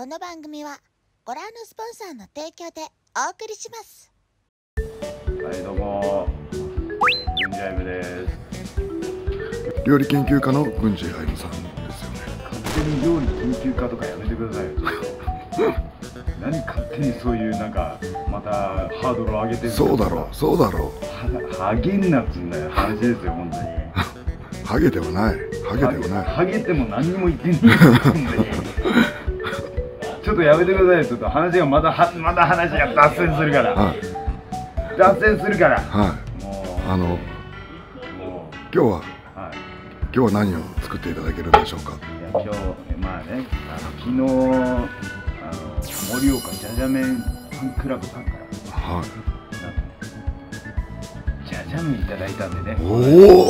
この番組はご覧のスポンサーの提供でお送りします。はいどうも軍事アイムです料理研究家の郡司愛夢さんですよね勝手に料理研究家とかやめてください。よ何勝手にそういうなんかまたハードルを上げてるそうだろうそうだろはハゲんなっつうんだよ。話ですよ本当に。う ハゲではない。ハゲではない。ハゲても何にも言ってねえよ本当にちょっとやめてください。よちょっと話がまだはまだ話が脱線するから。はい。脱線するから。はい。もあの今日はうはい。今日は何を作っていただけるんでしょうか？いや今日まあねあの昨日あの盛岡じゃじゃ麺ファンクラブさんからはいじゃじゃ麺いただいたんでねお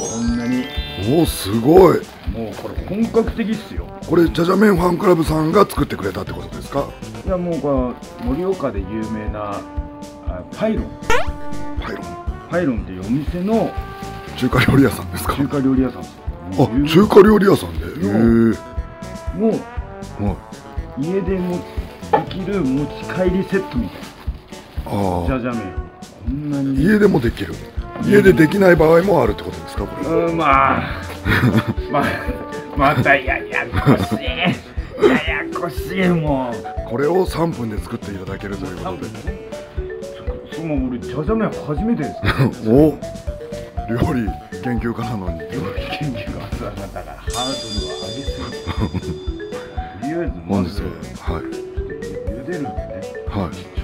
こんなにおおおすごい。もうこれ本格的っすよ。これじゃじゃ麺ファンクラブさんが作ってくれたってことですか？いやもうこの盛岡で有名なあパイロン。パイロン。パイロンっていうお店の中華料理屋さんですか？中華料理屋さんです。よあ中華料理屋さんで？へえもうはい。家でもできる持ち帰りセットみたいああなじゃじゃ麺こんなに。家でもできる家でできない場合もあるってことですかこれ。うんまあ。まあまたややこしい。ややこしいもう。これを3分で作っていただけるということで。その俺じゃじゃ麺初めてです。よ お料理研究家なのに。料理研究がそうだからハードルを上げすぎて。とりあえずま本日ずははい。茹でるんでね。はい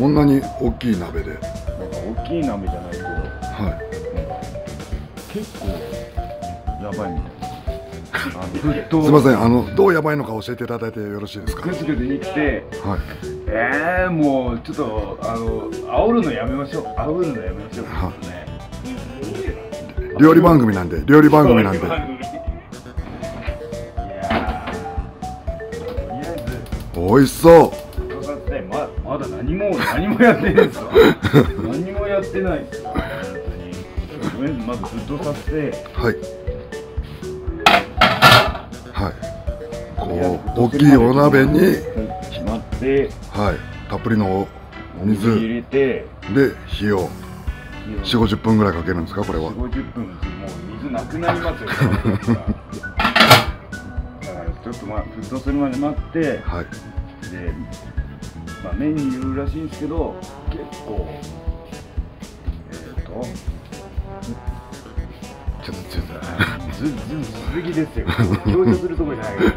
こんなに大きい鍋で。なんか大きい鍋じゃないとは結構やばいみたいなすいませんあのどうやばいのか教えていただいてよろしいですか？ぐつぐつに来てはい。えー、もうちょっとあの煽るのやめましょう。煽るのやめましょう。はね料理番組なんで料理番組なんで。いやーとりあえず。美味しそうままだ何も何もやってないですわ何もやってない。ですわ本当にとりあえずまず沸騰させて。はい。はい。こう大きいお鍋に決まってはい。たっぷりのおお水入水れてで火を。4 5 0分ぐらいかけるんですか？これは。4 5 0分もう水なくなりますよ。だからちょっとまあ沸騰するまで待ってで、はいまあ、麺によるらしいんですけど結構えっ、とちょっとちょっとずずずしすぎですよ。強調するとこじゃないけど。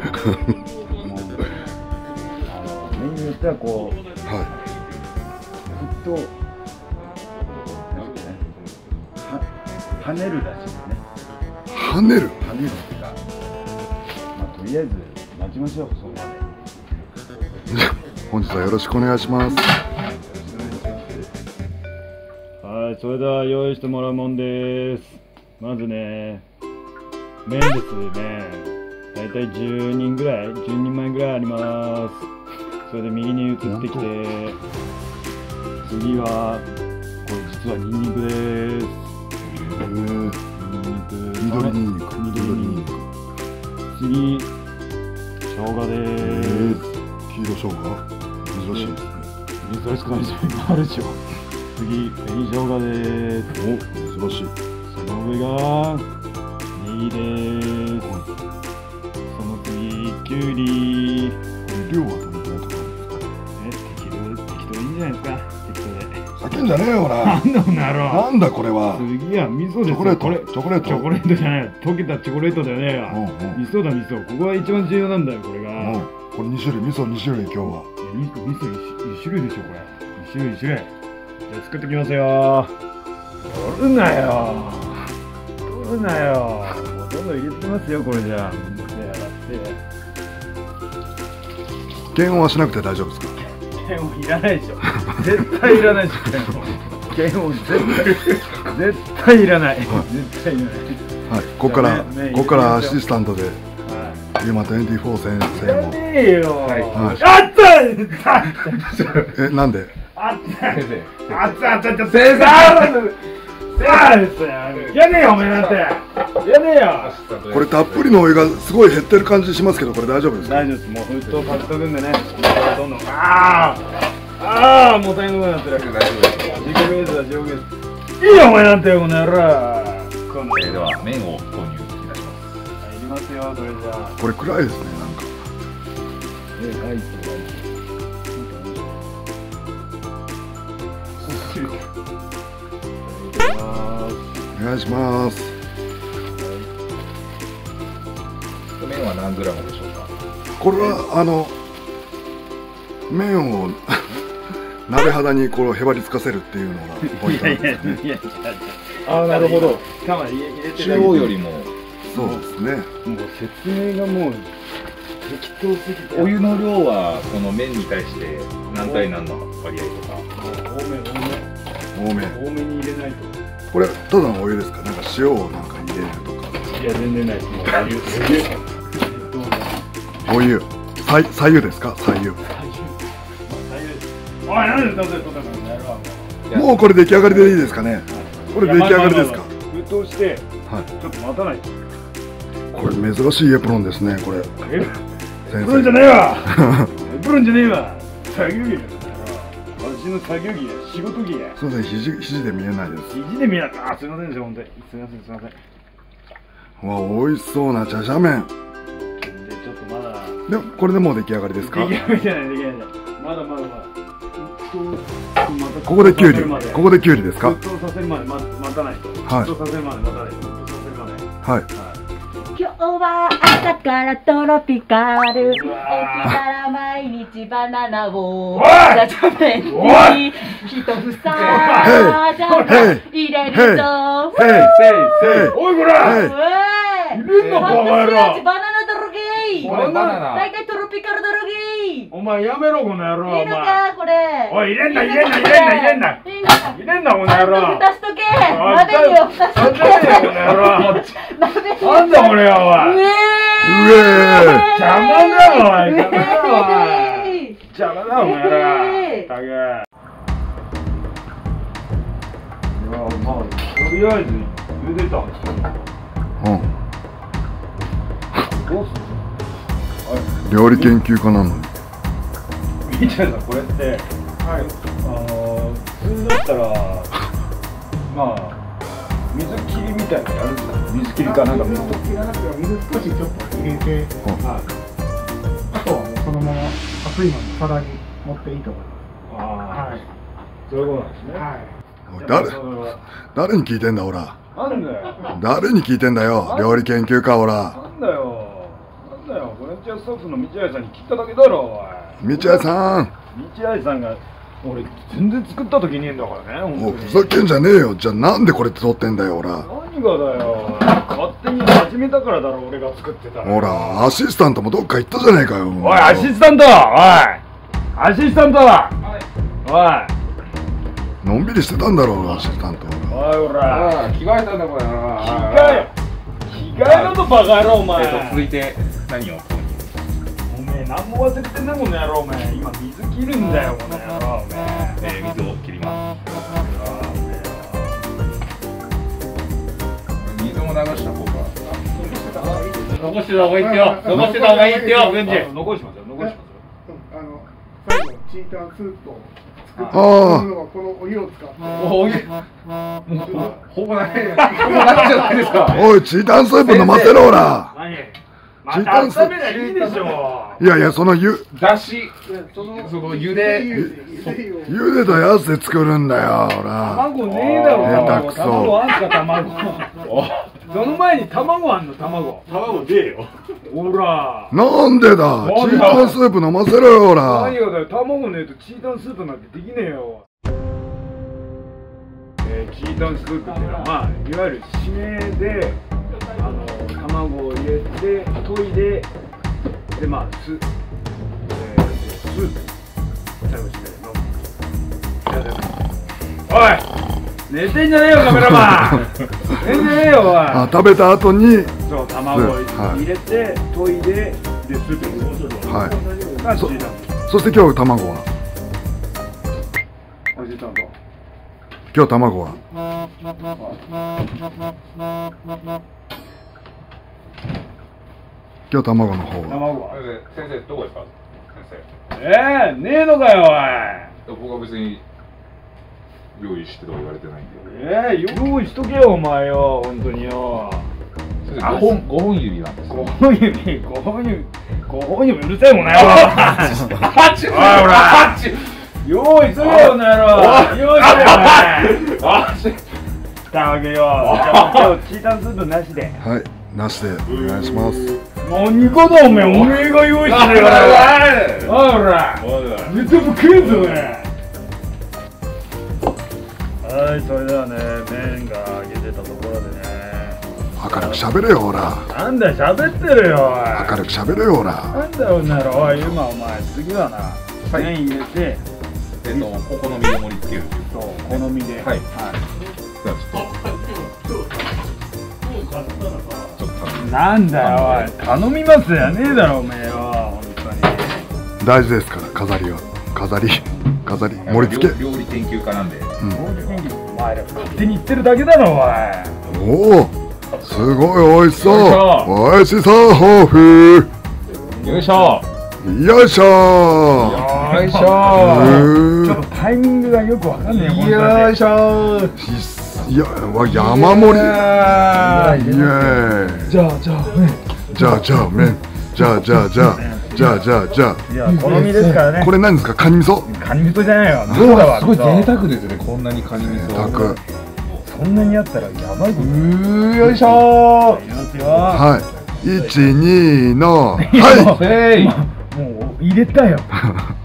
もうあの麺によってはこうは沸騰なんかねは跳ねるらしいですね。い跳ねる？跳ねるっていうかまあとりあえず待ちましょうそのまで本日はよろしくお願いしますはい、それでは用意してもらうもんです。まずね、麺です、麺。だいたい10人ぐらい、10人前ぐらいあります。それで右に移ってきて、次は、これ実はニンニクです。へニンニク。緑ニンニク緑ニンニク。次、生姜でえす。黄色生姜？珍しいですね珍しくないですよ。あるでしょ。次、紅生姜です。お珍しいその上がネギです。その次、きゅうり。量はどのくらいとかえ、適当、適当いいんじゃないですか。適当で。叫んじゃねえよほらなんだこの野郎。なんだこれは次は味噌ですよ。チョコレートこれ、チョコレートチョコレートじゃない。溶けたチョコレートだよねうんうん味噌だ味噌。ここが一番重要なんだよ、これが。うんこれ2種類味噌2種類今日は味噌味噌一種類でしょこれ。一種類一種類。じゃあ作ってきますよ。取るなよ。取るなよ。もうどんどん入れてますよこれじゃ。あやがって検温はしなくて大丈夫ですか？剣をいらないでしょ。絶対いらない。でしょ剣を絶対絶対いらない。絶対いらない。はいここからねねここからアシスタントではい。ユーマ24先生も。やねえよ、はい。あったえなんで？あったあったあったあった先生あった先生やねえよお前なんてやねえよこれたっぷりのお湯がすごい減ってる感じしますけどこれ大丈夫です大丈夫ですもう沸騰かけとくんでねどんどんああああもう大変なことになってる大丈夫です自己ベースだ上下いいよお前なんてよこの野郎このえーでは麺を投入いたします入りますよそれじゃあこれ暗いですねなんかえはいってお願いします。麺は何グラムでしょうか？これはあの麺を鍋肌にこうへばりつかせるっていうのがポイントなんですかね。い やああなるほど。中央よりも。そうですね。もう説明がもう適当すぎて。お湯の量はこの麺に対して何対何の割合とか。多め多多めめ多めに入れないと。これただのお湯ですか？なんか塩をなんか入れるとか。いや全然ないです。もうお湯。お湯。さい左右ですか？左右おいなんでそんなことなんだよ。やもうこれ出来上がりでいいですかね？これ出来上がりですか？沸騰してはい。ちょっと待たないと。これ珍しいエプロンですねこれえ先プロンじゃ生ねえわ。プロンじゃねえわ。作業着だよ。私の作業着や仕事着や。すみません肘肘で見えないです。肘で見なあすいませんでした本当に。すいませんすいません。わ美味しそうなじゃじゃ麺。でちょっとまだ。でこれでもう出来上がりですか？出来上がりじゃない出来上がりじゃない。まだまだまだ。ここできゅうり。沸騰させるまで。ここできゅうりですか？沸騰させるまで待待たないと。はい。沸騰させるまで待たないと。沸騰させるまで。はい。は今日は朝からトロピカル。起きうわたら毎日バナナを。おい！じゃじゃ麺おに一房じゃ入れるぞ。へいいせいへいおいこへらい！入れんのバカ野郎私たちバナナだろゲイ。これバナナ。大体トロピカルだろいいお前やめろこの野郎お前。のかこれ。おい入れんな入れんな入れんな入れんな入れんなこのちゃんと野郎蓋しとけ鍋によ蓋しとけ。なんだよこの野郎なんだこれよおういえうえ邪魔だよおい邪魔だよおういえ邪魔だよお前えらたけいやまあとりあえず茹でたんですけどうんどうする料理研究家なのにみたいなこれって、あの普通だったらまあ水切りみたいなのやるんですか水切りかなんか水切らなくても水少しちょっと入れて、はあとはもうそのまま熱いのに皿に持っていいと思いああ、ます。はい。そういうことなんですね、はい。おい誰？誰に聞いてんだおらなんだよ。誰に聞いてんだよ料理研究家おらなんだよ。なんだよ。ボランティアスタッフの道合さんに聞いただけだろおい。道屋さん。道合さんが俺全然作った時ねえんだからねお本当に。ふざけんじゃねえよ。じゃあなんでこれ撮ってんだよおら。何がだよ。勝手に始めたからだろ俺が作ってたらほらアシスタントもどっか行ったじゃねえかよ。おいアシスタントおい。アシスタントおい。のんびりしてたんだろうアシスタント。おいおら。着替えたんだこれ。着替え着替えろとバカ野郎お前。えっと続いて何を？めえ何も忘れてんねこの野郎お前今水切るんだよこの野郎お前えー水を切ります水も流した方が残してた方がいいってよ残してた方がいいってよ軍事あ残しますよ残しますよあの、最後、チータンスープを作のはこのお湯を使って。おいほぼないほぼないじゃないですかおいチータンスープ飲ませろおら何？また温めりゃいいでしょ。いやいやそのゆだしそのその茹で茹でたやつで作るんだよほら。卵ねえだろ。卵下手くそ卵あんか卵。その前に卵あんの卵。卵出えよ。ほら。なんでだ。チータンスープ飲ませろよほら。何がだよ卵ねえとチータンスープなんてできねえよ。えー、チータンスープっていうのはまあいわゆる締めであの卵を入れて研いででまあス,、えー、スープ最後締めで飲むおい寝てんじゃねえよカメラマン。寝んじゃねえよおい。あ食べた後に。そう卵をはい。入れて研いででスープにはい。がチータンスープそして今日卵は？おじさんと。今日卵は？今日卵の方は。卵は先生どこですか先えー、ねえのかよおい生僕は別に用意してとは言われてないんでえー、用意しとけよお前よ本当によ。先生5本5本指なんです5本指5本指5本指うるさいもんねよあっちおいほらあっち用意するよこの野郎用意するよお前たわけよじゃあ今日チータンスープなしではいなしでお願いします何個だおめえおめえが用意してるから。おい。ほらめちゃく食えんぞお前はいそれではね麺が揚げてたところでね。明るく喋れよほら。なんだよ喋ってるよおい。明るく喋れよほら。なんだよなのおい今お前次はな。はい。麺入れて。えっとお好みで盛り付ける。そう好みで。はい。はじゃあちょっとなんだよおい。頼みますやねえだろおめえよ本当に。大事ですから飾りは飾り。飾り。盛り付け。料料理研究家なんで。お前ら勝手に言ってるだけだろおい。おお。すごい美味しそう。よ美味しそう豊富よいしょ。よいしょ。よいしちょうっとタイミングがよくわかんねえよいしょ。ーいやわ山盛り。イエー。イじゃあじゃあねじゃあじゃあ麺。じゃあじゃあじゃあ。じゃあじゃあじゃあ。いや好みですからねこれ何ですかカニ味噌カニ味噌じゃないよそうだわすごい贅沢ですねこんなにカニ味噌たくそんなにあったらやばいことうーよいしょ言いますよはい12のはせいもう入れたよ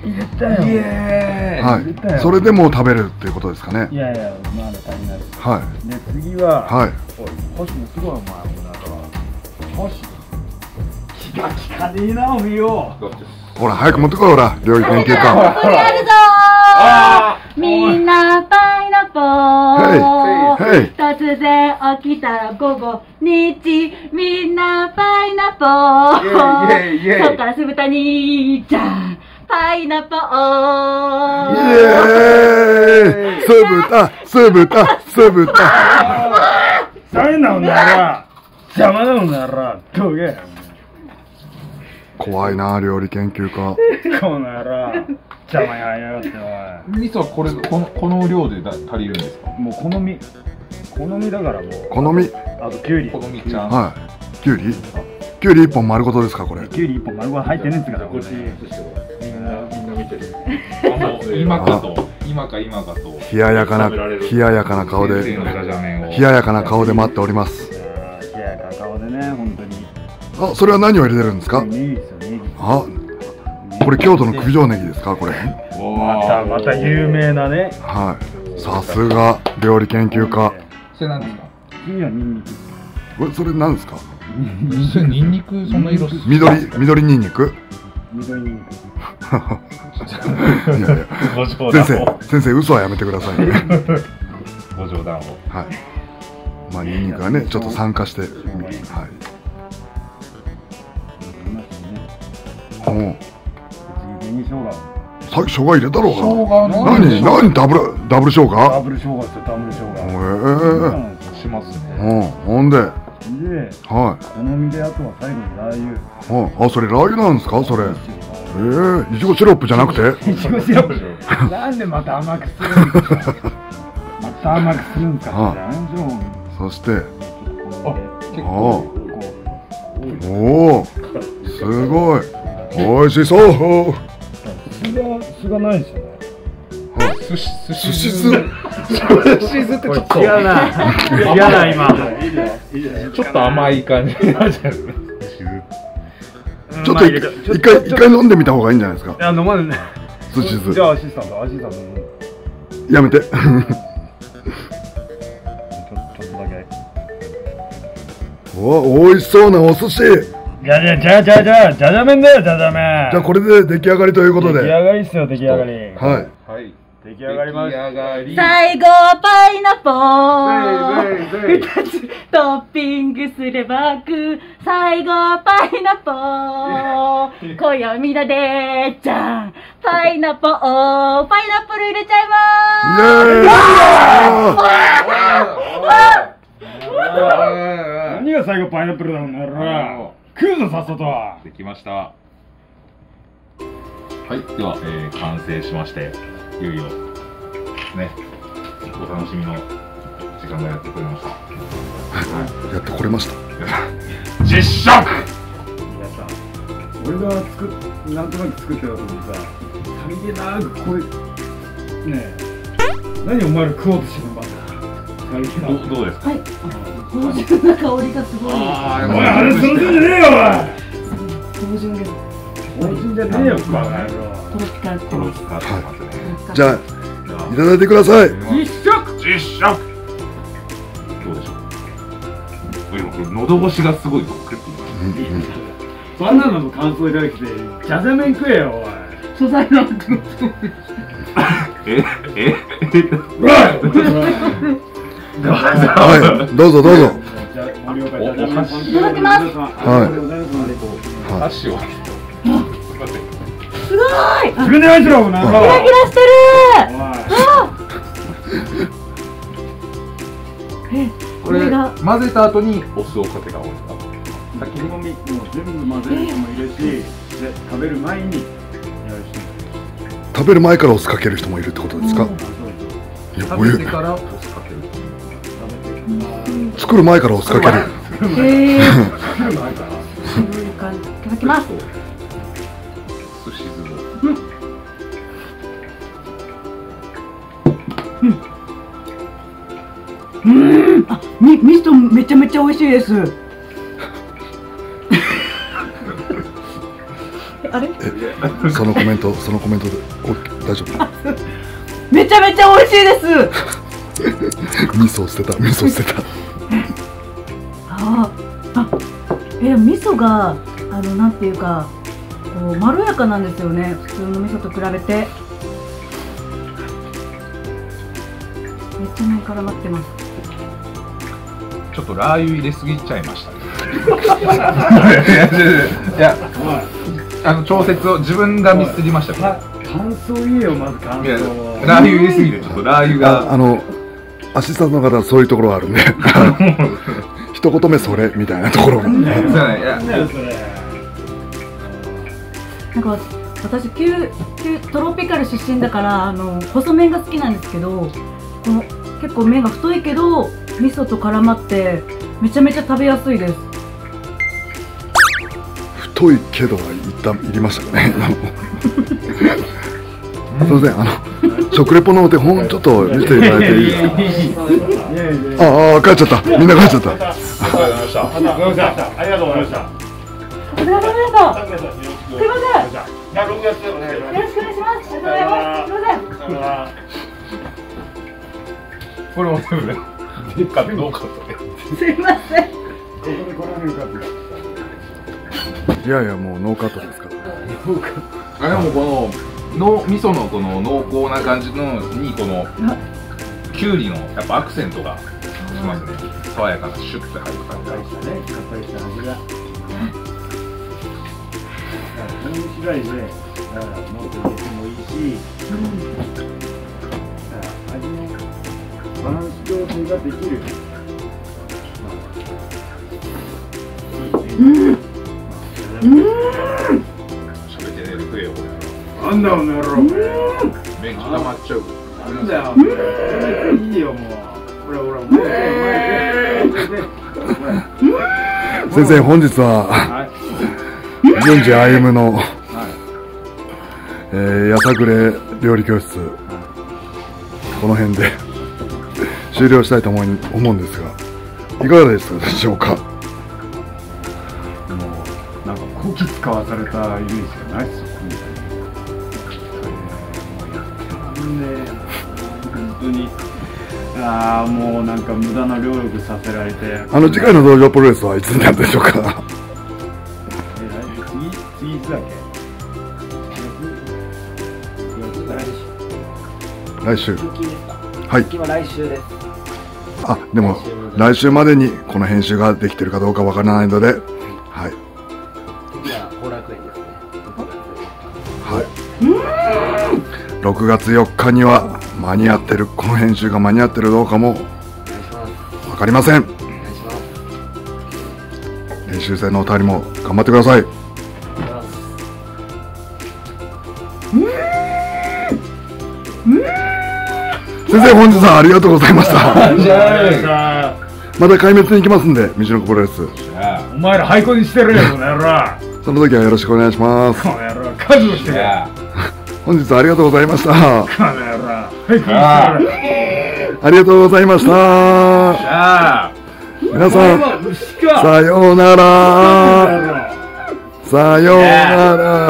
入れたよイいエは入れたよいそれでもう食べれるっていうことですかねいやいやまだ足りないですはいで次ははいおい星もすごいお前お前星気が利かねえなおめえよ。ほら早く持ってこいほら。料理研究家ここにあるぞーみんなパイナポー。突然起きたら午後2時みんなパイナポー。そっから酢豚にじゃん。パイナポイーエーイ。酢豚酢豚酢豚。さえ なおなら邪魔だおならどけ怖いな料理研究家。この野郎邪魔ややがって味噌はこれこのこの量でだ足りるんですか？おいもう好み好みだからもう。好みあとキュウリ好みちゃん。はい。きゅうり？きゅうり一本丸ごとですかこれ？キュウリ一本丸ごと入ってねえんですからこっちみんなみんな見てる今かと今か今かと。冷ややかな冷ややかな顔で冷ややかな顔で待っておりますでね本当に。あそれは何を入れてるんですか？ネギですよネギ。あこれ京都の九条ネギですか？これ。またまた有名なね。はい。さすが料理研究家。それなんですか？次はニンニク。これそれ何ですか？それニンニクそんな色緑緑ニンニク？緑ニンニク。いやいや。ご冗先生先生嘘はやめてくださいね。ご冗談を。はいまあニンニクがねちょっと酸化して。はい。おう次紅生姜さっき生姜入れたろう生か姜の何何ダブルダブル生姜ダブル生姜ですよダブル生姜へえ。しますね。うん。ほんで？ではい。好みであとは最後にラー油。ああそれラー油なんですか？それ。ええ。いちごシロップじゃなくて？いちごシロップ。なんでまた甘くするんですか？また甘くするんですかあ大丈夫そして。あ結あ構おお。すごい。美味しそう。酢が酢がないですよね。寿司寿寿司酢。司寿司酢ってちょっと。違うな。違うな今。ちょっと甘い感じになっちゃう。ちょっと一一回一回飲んでみた方がいいんじゃないですか。いや飲まない。寿司酢。じゃあアシスタントアシスタントやめてお美味しそうなお寿司。じゃじゃじゃじゃじゃじゃじゃ麺だよじゃじゃ麺。じゃあこれで出来上がりということで。出来上がりっすよ出来上がり。はい。はい。出来上がりまし出来上がり。最後はパイナポー。ぜいぜいぜい二つトッピングすればく最後はパイナポー。今夜はみんなでじゃん。パイナポーパイナップル入れちゃいまイエーイ何が最後パイナップルだもんなら食うぞさっさとできました。はいでは、えー完成しましていよいよねお楽しみの時間がやってくれました。やってこれました。実食!いやさ俺が作っなんとなく作ってた時にささりげなくこれねえ何お前ら食おうとしてんのバカ。さりげなどく。どうですか？はい芳醇な香りがすごい。あおいあれそれじゃねえよおい。美味しいんじゃねえよバカ野郎トロピカルトロピカってますねじゃあいただいてください。実食。実食。どうでしょう。今これ喉越しがすごいクリッとうん。うん。そんなのの感想いただきてじゃじゃ麺食えよおい。素材のええおい はい。どうぞどうぞ。い。ただきますはい。はい。箸をすごい。あ自分で焼い。てろなんかキラキラしてるえこれが混ぜた後にお酢をかけた方がい。い。先にもみもう全部混ぜる人もい。るしで食べる前に食べる前からお酢かける人もい。るってことですか食お湯。べてからお酢かける。作る前から。お酢かけるへえそう食べる前から渋い感じいただきます寿司酢をあみ味噌めちゃめちゃ美味しいですあれそのコメントそのコメントでお大丈夫めちゃめちゃ美味しいです。味噌捨てた味噌捨てた。あーあえ味噌があのなんていうかこうまろやかなんですよね。普通の味噌と比べて。めっちゃ麺絡まってます。ちょっとラー油入れすぎちゃいました。ね いやあの調節を自分がミスりましたか感想言えよまず感想ラー油入れすぎてちょっとラー油が。ああのアシスタントの方はそういうところがあるんで。一言目それみたいなところなんだよそれ。なんか私キュキュトロピカル出身だからあの細麺が好きなんですけどこの結構麺が太いけど味噌と絡まってめちゃめちゃ食べやすいです太いけどは一旦いりましたかね。すいませんあの食レポのお手本ちょっと見せていただいていいですか？ああ帰っちゃった。みんな帰っちゃった。ありがとうございました。ありがとうございました。ありがとうございましたお疲れ様でしたすいません。じゃあ6月でお願いしますよろしくお願いしますありがとうございます。すいません。これも全部すいません。ここで来られるかっていやいやもうノーカットですからあでもこのの味噌のこの濃厚な感じのにこのきゅうりのやっぱアクセントがしますね爽やかなシュッて入る感じがね、さっぱりした味が。本次第で、だからもっと入れてもいいし、味のバランス調整ができる。喋ってねで食えよこなんだよ、この野郎。まっちゃうなんだよ、もう。いいよ、もう。ほらほら、お前食え、お前食え。お前先生本日ははい。順次歩夢の、えー、やさぐれ料理教室この辺で終了したいと思い思うんですがいかがですでしょうか？使わされたイメージがないっすよ今回もうやってらんねえな本当に。ああもうなんか無駄な労力させられて。あの次回の道場プロレスはいつになるでしょうか？え来次次いつだっけ？来週。はい。来週です。あでも来週までにこの編集ができてるかどうかわからないので。はい6月4日には間に合ってるこの編集が間に合ってるどうかも。分かりません。練習生のお二人も頑張ってください。先生本日はありがとうございました。また壊滅に行きますんで道のこぼれです。お前ら廃校にしてるよこの野郎。その時はよろしくお願いします。この野郎数をしてる本日はありがとうございました。ありがとうございました。あ皆さんさようなら。さようなら